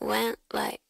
went like